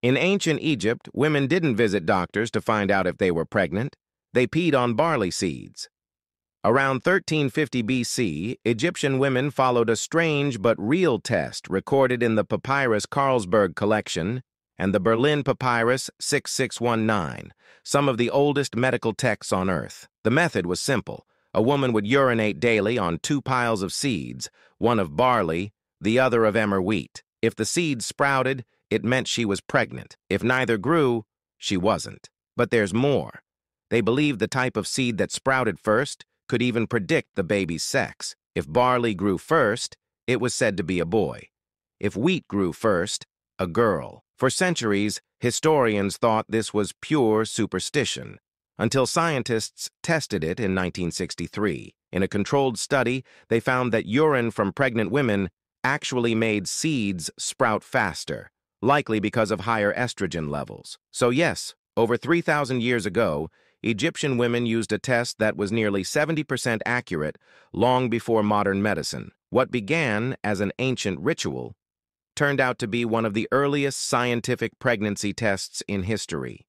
In ancient Egypt, women didn't visit doctors to find out if they were pregnant. They peed on barley seeds. Around 1350 BC, Egyptian women followed a strange but real test recorded in the Papyrus Carlsberg collection and the Berlin Papyrus 6619, some of the oldest medical texts on Earth. The method was simple. A woman would urinate daily on two piles of seeds, one of barley, the other of emmer wheat. If the seeds sprouted, it meant she was pregnant. If neither grew, she wasn't. But there's more. They believed the type of seed that sprouted first could even predict the baby's sex. If barley grew first, it was said to be a boy. If wheat grew first, a girl. For centuries, historians thought this was pure superstition, until scientists tested it in 1963. In a controlled study, they found that urine from pregnant women actually made seeds sprout faster, likely because of higher estrogen levels. So yes, over 3,000 years ago, Egyptian women used a test that was nearly 70% accurate long before modern medicine. What began as an ancient ritual turned out to be one of the earliest scientific pregnancy tests in history.